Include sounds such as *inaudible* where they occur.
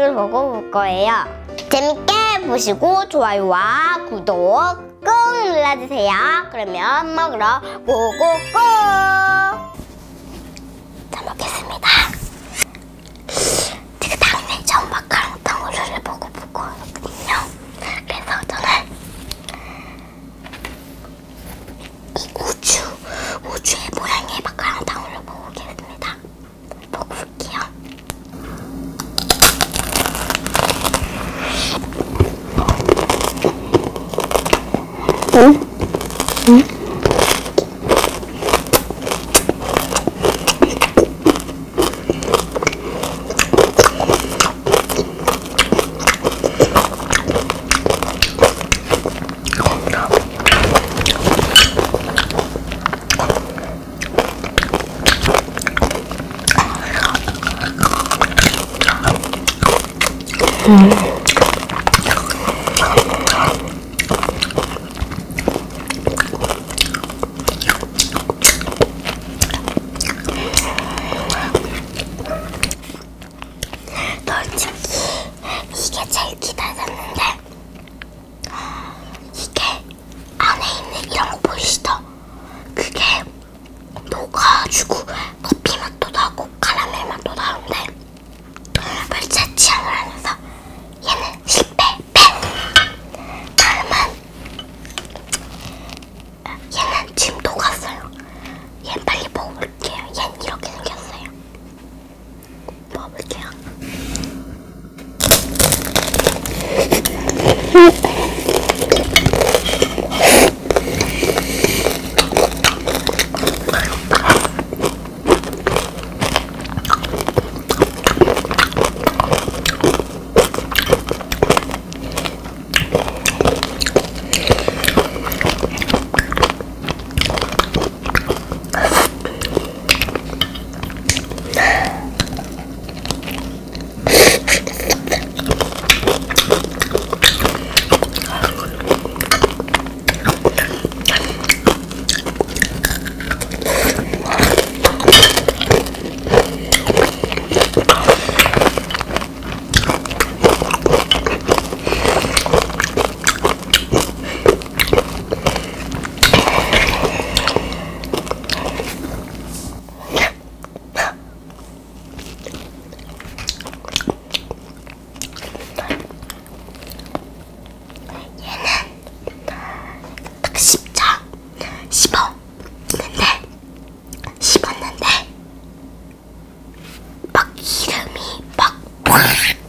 요리를 먹어볼 거예요. 재밌게 보시고 좋아요와 구독 꾹 눌러주세요. 그러면 먹으러 고고고! Mm. Yeah. *laughs* puede.